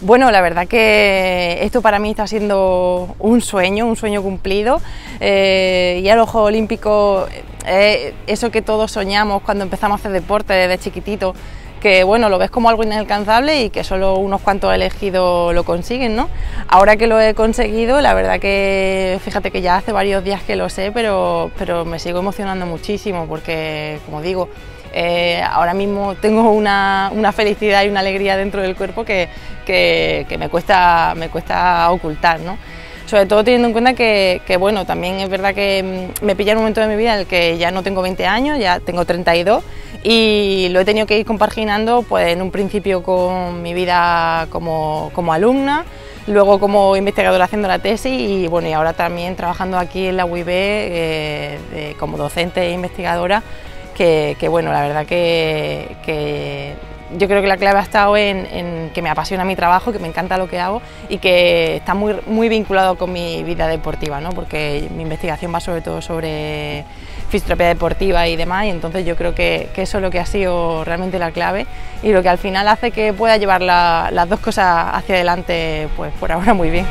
Bueno, la verdad que esto para mí está siendo un sueño, un sueño cumplido. Eh, y a los Juegos Olímpicos, eh, eso que todos soñamos cuando empezamos a hacer deporte desde chiquitito, que bueno, lo ves como algo inalcanzable y que solo unos cuantos elegidos lo consiguen, ¿no? Ahora que lo he conseguido, la verdad que fíjate que ya hace varios días que lo sé, pero, pero me sigo emocionando muchísimo porque, como digo, eh, ahora mismo tengo una, una, felicidad y una alegría dentro del cuerpo que, que, que me, cuesta, me cuesta ocultar, ¿no? Sobre todo teniendo en cuenta que, bueno, también es verdad que mm, me pilla un momento de mi vida en el que ya no tengo 20 años, ya tengo 32 y lo he tenido que ir compaginando pues en un principio con mi vida como, como alumna, luego como investigadora haciendo la tesis y bueno, y ahora también trabajando aquí en la UIB eh, como docente e investigadora, que, bueno, la verdad que yo creo que la clave ha estado en, que me apasiona mi trabajo, que me encanta lo que hago y que está muy, muy vinculado con mi vida deportiva, ¿no? porque mi investigación va sobre todo sobre fisioterapia deportiva y demás, y entonces yo creo que, eso es lo que ha sido realmente la clave y lo que al final hace que pueda llevar las dos cosas hacia adelante, pues por ahora muy bien.